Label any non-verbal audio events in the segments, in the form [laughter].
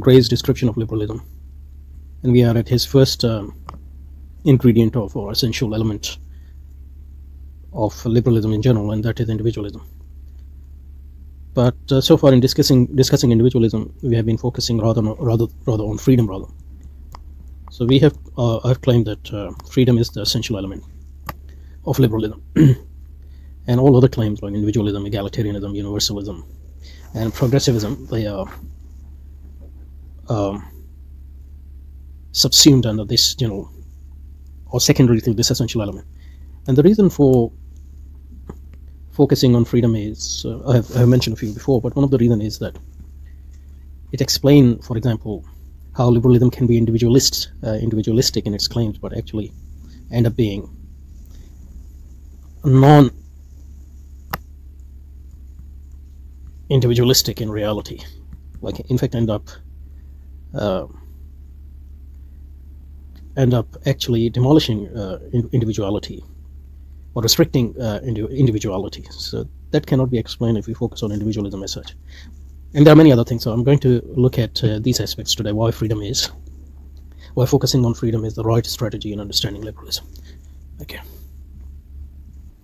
Gray's description of liberalism, and we are at his first um, ingredient of or essential element of liberalism in general, and that is individualism. But uh, so far in discussing discussing individualism, we have been focusing rather on, rather rather on freedom rather. So we have uh, I've claimed that uh, freedom is the essential element of liberalism, [clears throat] and all other claims like individualism, egalitarianism, universalism, and progressivism they are um, subsumed under this, you know, or secondary to this essential element. And the reason for focusing on freedom is, uh, I, have, I, have, mentioned a few before, but one of the reasons is that it explains, for example, how liberalism can be individualist, uh, individualistic in its claims, but actually end up being non individualistic in reality. Like, in fact, end up uh, end up actually demolishing uh, individuality or restricting uh, individuality. So that cannot be explained if we focus on individualism as such. And there are many other things. So I'm going to look at uh, these aspects today. Why freedom is, why focusing on freedom is the right strategy in understanding liberalism. Okay.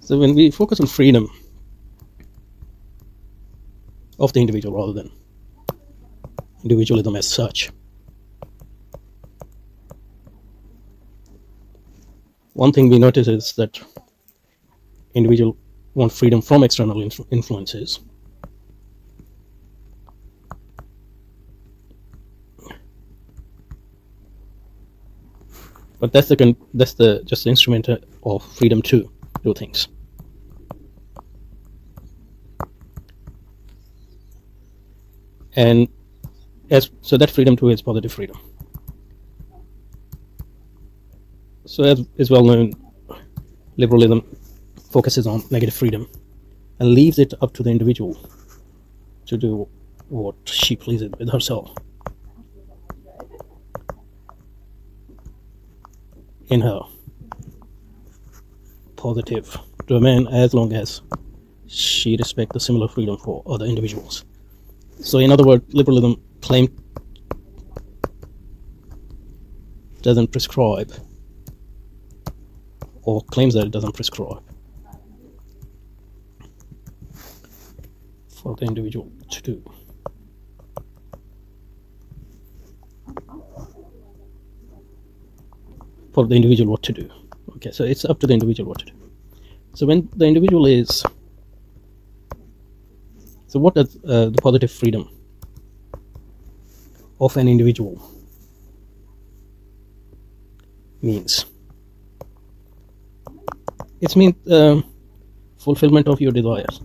So when we focus on freedom of the individual rather than individualism as such, one thing we notice is that individual want freedom from external influences. But that's the that's the just the instrument uh, of freedom to do things. And as so that freedom too is positive freedom So as is well known, liberalism focuses on negative freedom and leaves it up to the individual to do what she pleases with herself in her positive domain as long as she respects the similar freedom for other individuals. So in other words, liberalism claim doesn't prescribe or claims that it doesn't prescribe for the individual to do. For the individual what to do. Okay, so it's up to the individual what to do. So when the individual is so what does uh, the positive freedom of an individual means? it means uh, fulfillment of your desires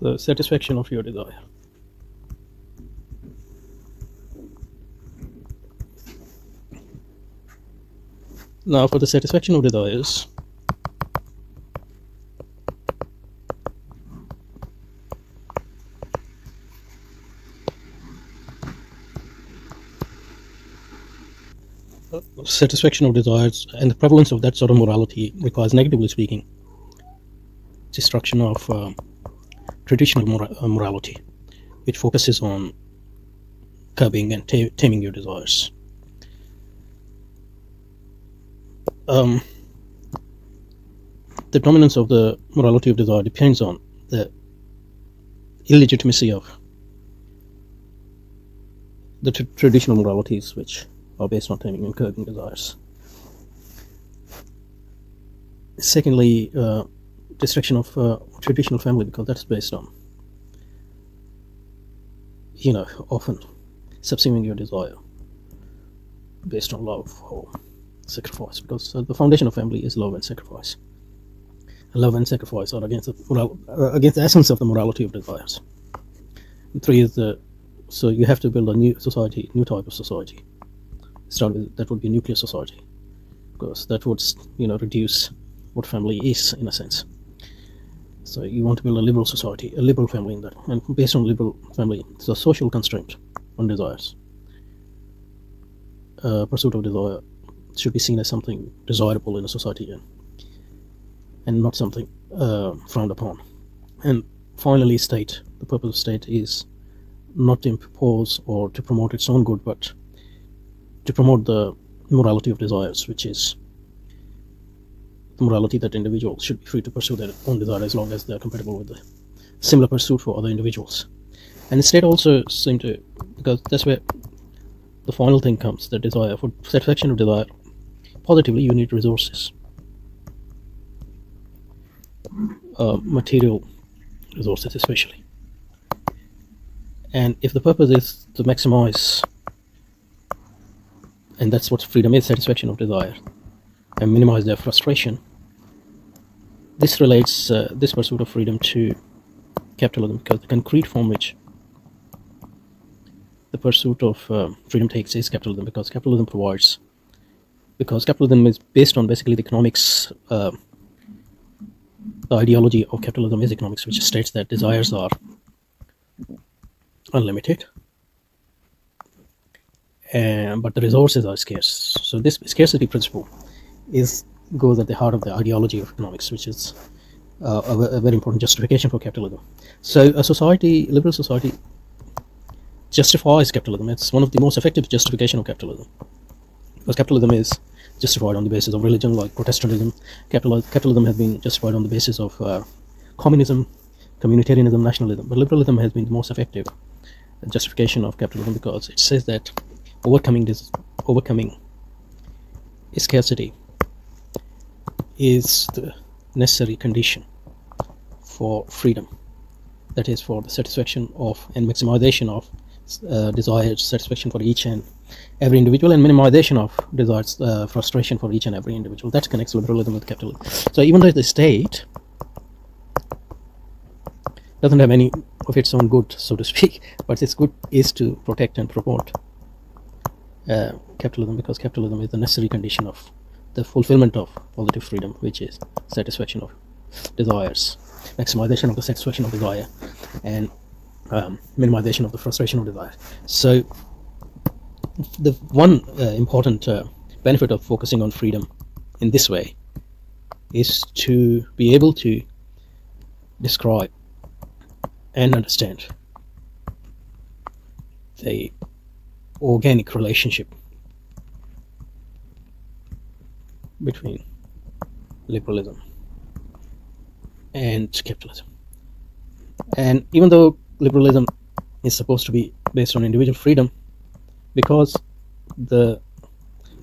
the satisfaction of your desire now for the satisfaction of desires satisfaction of desires and the prevalence of that sort of morality requires, negatively speaking, destruction of uh, traditional mora uh, morality, which focuses on curbing and taming your desires. Um, the dominance of the morality of desire depends on the illegitimacy of the traditional moralities which based on taming and curbing desires. Secondly, uh, destruction of uh, traditional family because that's based on, you know, often subsuming your desire based on love or sacrifice because uh, the foundation of family is love and sacrifice. love and sacrifice are against the, uh, against the essence of the morality of desires. And three is the so you have to build a new society, new type of society start with that would be nuclear society because that would you know reduce what family is in a sense. So you want to build a liberal society a liberal family in that and based on liberal family it's a social constraint on desires. Uh, pursuit of desire should be seen as something desirable in a society and, and not something uh, frowned upon. And finally, state. The purpose of state is not to impose or to promote its own good, but to promote the morality of desires, which is the morality that individuals should be free to pursue their own desire as long as they are compatible with the similar pursuit for other individuals. And the state also seem to, because that's where the final thing comes, the desire. For satisfaction of desire, positively, you need resources. Uh, material resources, especially. And if the purpose is to maximize, and that's what freedom is satisfaction of desire, and minimize their frustration, this relates uh, this pursuit of freedom to capitalism because the concrete form which the pursuit of uh, freedom takes is capitalism because capitalism provides because capitalism is based on basically the economics uh, the ideology of capitalism is economics which states that desires are unlimited and but the resources are scarce so this scarcity principle is goes at the heart of the ideology of economics which is uh, a, a very important justification for capitalism so a society liberal society justifies capitalism. It's one of the most effective justification of capitalism. Because capitalism is justified on the basis of religion, like Protestantism. Capital, capitalism has been justified on the basis of uh, communism, communitarianism, nationalism. But liberalism has been the most effective justification of capitalism because it says that overcoming this, overcoming scarcity is the necessary condition for freedom. That is for the satisfaction of and maximization of uh, desired satisfaction for each and every individual and minimization of desired uh, frustration for each and every individual. That connects liberalism with capitalism. So even though the state doesn't have any of its own good, so to [laughs] speak, but its good is to protect and promote uh, capitalism because capitalism is the necessary condition of the fulfillment of positive freedom, which is satisfaction of desires, maximization of the satisfaction of desire, and um, minimization of the frustration of desire. So, the one uh, important uh, benefit of focusing on freedom in this way is to be able to describe and understand the organic relationship between liberalism and capitalism. And even though liberalism is supposed to be based on individual freedom because the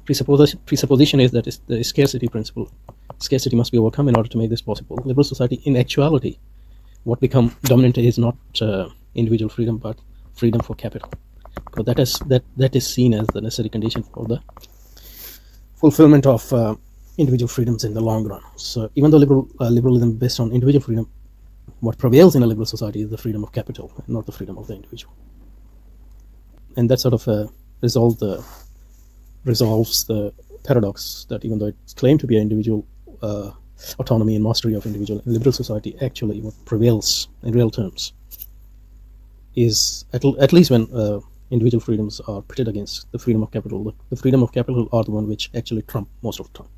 presupposition, presupposition is that the scarcity principle scarcity must be overcome in order to make this possible liberal society in actuality what become dominant is not uh, individual freedom but freedom for capital because that is that that is seen as the necessary condition for the fulfillment of uh, individual freedoms in the long run so even though liberal uh, liberalism based on individual freedom what prevails in a liberal society is the freedom of capital, and not the freedom of the individual. And that sort of uh, resolve the, resolves the paradox that even though it's claimed to be an individual uh, autonomy and mastery of individual in liberal society, actually what prevails in real terms is at, at least when uh, individual freedoms are pitted against the freedom of capital, the, freedom of capital are the one which actually trump most of the time.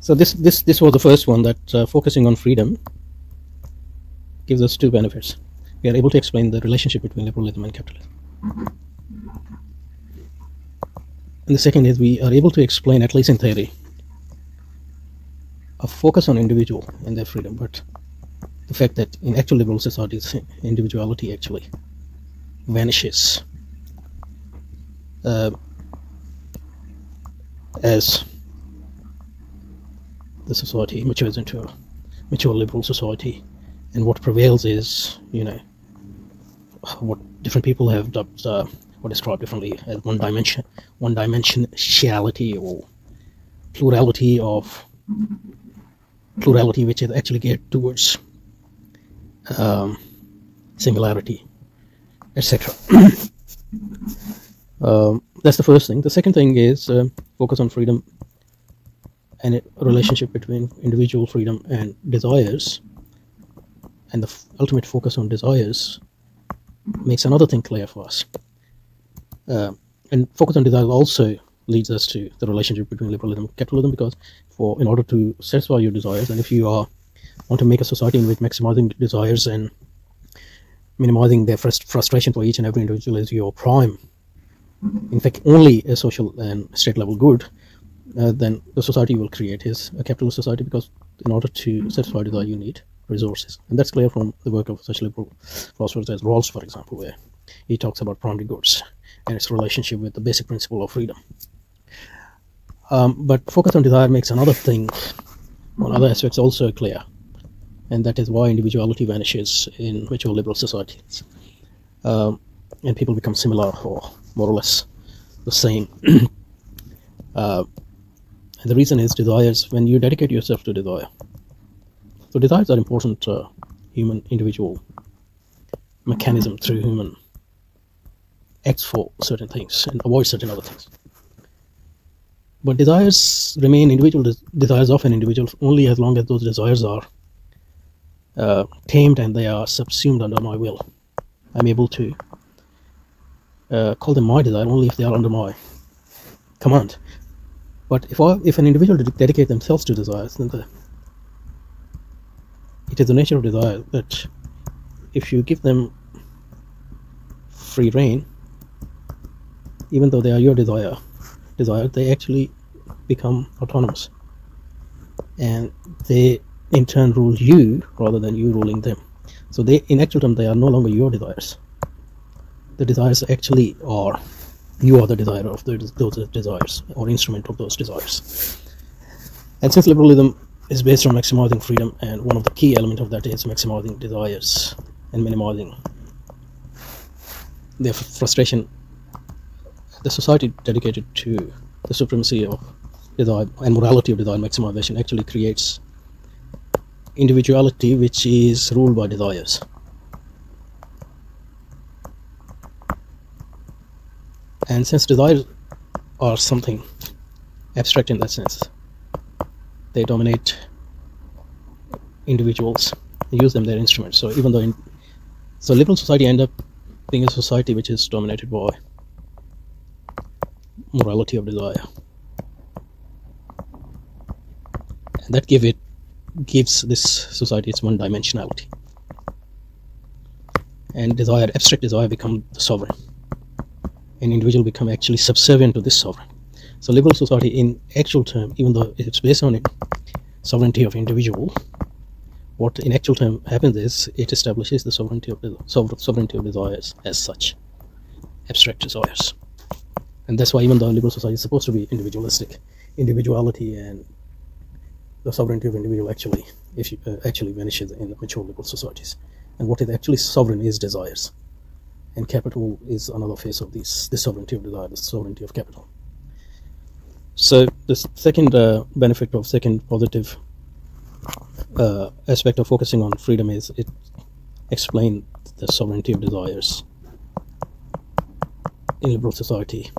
So this this this was the first one that uh, focusing on freedom gives us two benefits. We are able to explain the relationship between liberalism and capitalism. And the second is we are able to explain, at least in theory, a focus on individual and their freedom, but the fact that in actual liberal societies, [laughs] individuality actually vanishes uh, as the society matures into a mature liberal society and what prevails is you know what different people have dubbed uh, or described differently as one dimension one dimensionality or plurality of plurality which is actually geared towards um, singularity etc um, that's the first thing the second thing is uh, focus on freedom and relationship between individual freedom and desires and the ultimate focus on desires makes another thing clear for us. Uh, and focus on desires also leads us to the relationship between liberalism and capitalism because for in order to satisfy your desires and if you are want to make a society in which maximizing desires and minimizing their frust- frustration for each and every individual is your prime, in fact, only a social and state level good, uh, then the society will create is a capitalist society because in order to satisfy desire, you need resources. And that's clear from the work of such liberal philosophers as Rawls, for example, where he talks about primary goods and its relationship with the basic principle of freedom. Um, but focus on desire makes another thing, on other aspects also clear, and that is why individuality vanishes in mature liberal societies, um, and people become similar or more or less the same. [clears throat] uh, and the reason is desires. When you dedicate yourself to desire, so desires are important uh, human individual mechanism through human acts for certain things and avoid certain other things. But desires remain individual des- desires of an individual only as long as those desires are uh, tamed and they are subsumed under my will. I'm able to uh, call them my desire only if they are under my command. But if if an individual ded- dedicate themselves to desires, then the, it is the nature of desire that if you give them free reign, even though they are your desire, desire, they actually become autonomous, and they in turn rule you rather than you ruling them. So they, in actual terms, they are no longer your desires. The desires actually are you are the desire of those, those desires or instrument of those desires. And since liberalism is based on maximizing freedom, and one of the key elements of that is maximizing desires and minimizing their frustration, the society dedicated to the supremacy of desire and morality of desire maximization actually creates individuality which is ruled by desires. And since desires are something abstract in that sense, they dominate individuals, use them their instruments. So even though in, so liberal society end up being a society which is dominated by morality of desire. And that give it gives this society its one dimensionality. And desire, abstract desire become the sovereign. An individual become actually subservient to this sovereign. So liberal society in actual term, even though it's based on it, sovereignty of individual, what in actual term happens is it establishes the sovereignty of the sover- sovereignty of desires as such, abstract desires. And that's why even though liberal society is supposed to be individualistic, individuality and the sovereignty of individual actually if you, uh, actually vanishes in mature liberal societies. And what is actually sovereign is desires. And capital is another face of this, the sovereignty of desire, the sovereignty of capital. So the second uh, benefit of second positive uh, aspect of focusing on freedom is it explains the sovereignty of desires in liberal society.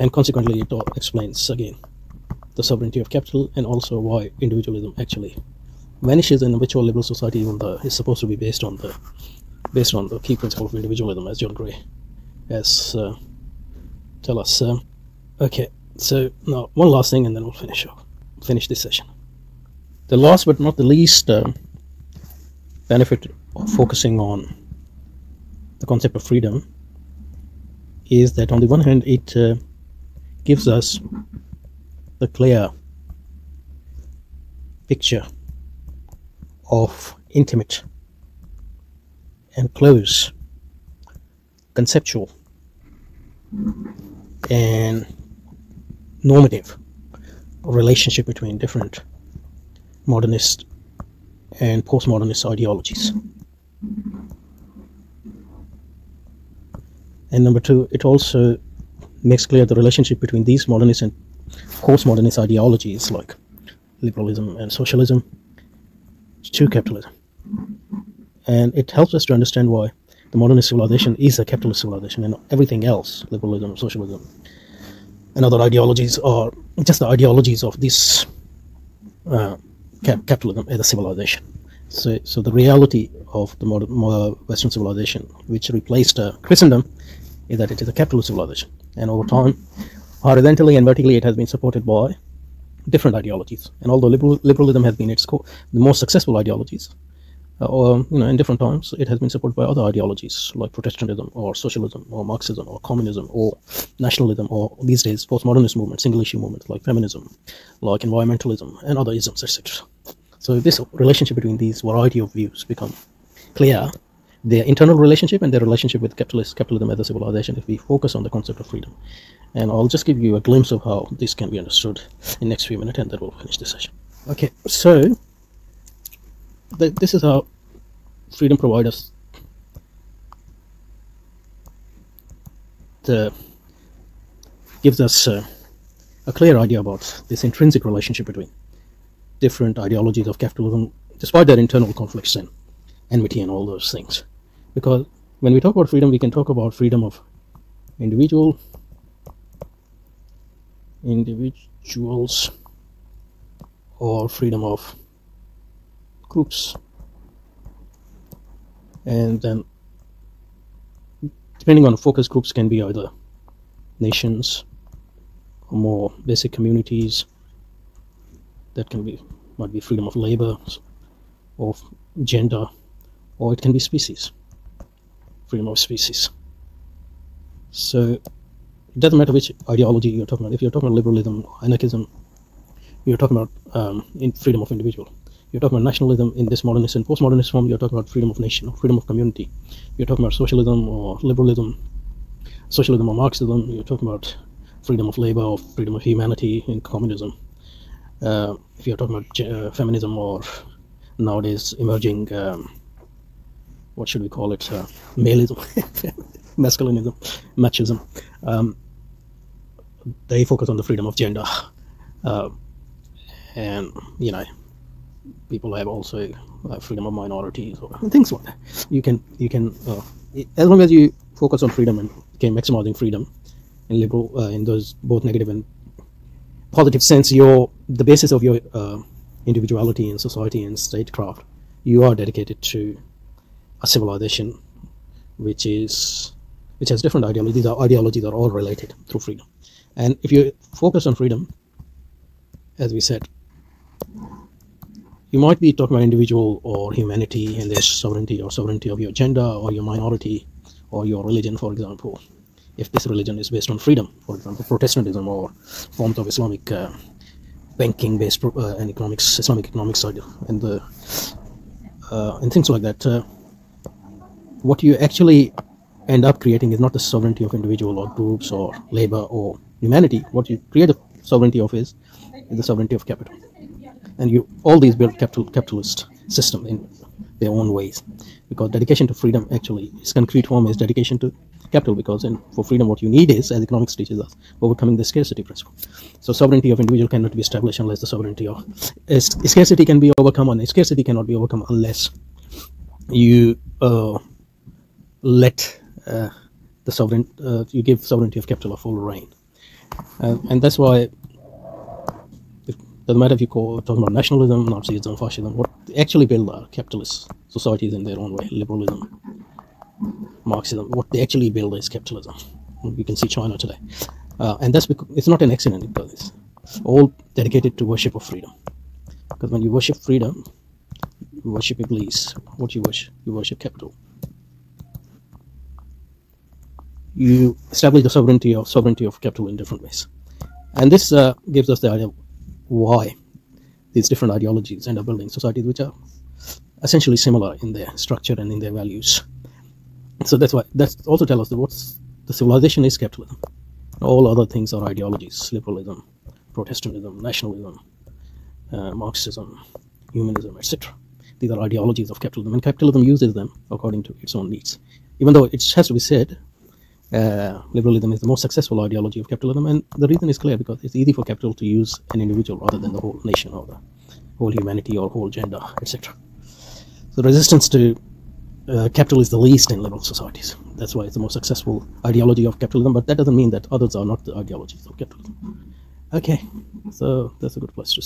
And consequently, it all explains again the sovereignty of capital and also why individualism actually vanishes in a mature liberal society even though it's supposed to be based on the based on the key principle of individualism as John Gray has uh, tell us. Um, okay, so now one last thing and then we'll finish up, finish this session. The last but not the least um, benefit of focusing on the concept of freedom is that on the one hand it uh, gives us the clear picture of intimate and close conceptual and normative relationship between different modernist and postmodernist ideologies. And number two, it also makes clear the relationship between these modernist and postmodernist ideologies like liberalism and socialism to capitalism. And it helps us to understand why the modernist civilization is a capitalist civilization and everything else, liberalism, socialism, and other ideologies are just the ideologies of this uh, cap- capitalism as a civilization. So, so the reality of the modern, mo- Western civilization, which replaced uh, Christendom, is that it is a capitalist civilization. And over time, horizontally and vertically, it has been supported by different ideologies. And although liberal, liberalism has been its core, the most successful ideologies, uh, or you know, in different times, it has been supported by other ideologies like Protestantism or socialism or Marxism or communism or nationalism or these days postmodernist movements, single issue movements like feminism, like environmentalism and other isms, etc. So this relationship between these variety of views become clear their internal relationship and their relationship with capitalist capitalism as a civilization if we focus on the concept of freedom and i'll just give you a glimpse of how this can be understood in next few minutes and then we'll finish this session. Okay. So th this is how freedom provides us the gives us uh, a clear idea about this intrinsic relationship between different ideologies of capitalism despite their internal conflicts and enmity and all those things. Because when we talk about freedom we can talk about freedom of individual individuals or freedom of groups. And then depending on focus groups can be either nations or more basic communities that can be might be freedom of labor or gender or it can be species freedom of species. So it doesn't matter which ideology you're talking about. If you're talking about liberalism anarchism you're talking about um, in freedom of individual. You're talking about nationalism in this modernist and postmodernist form you're talking about freedom of nation freedom of community. You're talking about socialism or liberalism socialism or marxism you're talking about freedom of labor or freedom of humanity in communism. Uh, if you're talking about uh, feminism or nowadays emerging um, what should we call it uh, maleism [laughs] masculinism machism. Um, they focus on the freedom of gender. Uh, and you know people have also uh, freedom of minorities or things like that. You can you can uh, as long as you focus on freedom and okay, maximizing freedom in liberal uh, in those both negative and positive sense your the basis of your uh, individuality in society and statecraft you are dedicated to a civilization which is which has different ideologies these are ideologies are all related through freedom. And if you focus on freedom as we said you might be talking about individual or humanity and their sovereignty or sovereignty of your gender or your minority or your religion for example. If this religion is based on freedom for example protestantism or forms of islamic uh, banking based uh, and economics islamic economics and the uh, and things like that uh, what you actually end up creating is not the sovereignty of individual or groups or labor or humanity. What you create the sovereignty of is, is the sovereignty of capital. And you all these build capital capitalist system in their own ways. Because dedication to freedom actually its concrete form is dedication to capital because in, for freedom what you need is as economics teaches us overcoming the scarcity principle. So sovereignty of individual cannot be established unless the sovereignty of scarcity can be overcome and scarcity cannot be overcome unless you uh, let the sovereign uh, you give sovereignty of capital a full reign. Uh, and that's why it doesn't matter if you call talking about nationalism nazism fascism what actually build are capitalist societies in their own way liberalism marxism what they actually build is capitalism. You can see china today. Uh, and that's because it's not an accident because it's all dedicated to worship of freedom. Because when you worship freedom you worship iblis. What you worship you worship capital you establish the sovereignty of sovereignty of capital in different ways. And this uh, gives us the idea why these different ideologies end up building societies which are essentially similar in their structure and in their values. So that's why that's also tell us that what's the civilization is capitalism. All other things are ideologies liberalism protestantism nationalism uh, marxism humanism etc these are ideologies of capitalism and capitalism uses them according to its own needs. Even though it has to be said uh, liberalism is the most successful ideology of capitalism, and the reason is clear because it's easy for capital to use an individual rather than the whole nation or the whole humanity or whole gender, etc. So resistance to uh, capital is the least in liberal societies. That's why it's the most successful ideology of capitalism, but that doesn't mean that others are not the ideologies of capitalism. Okay, so that's a good place to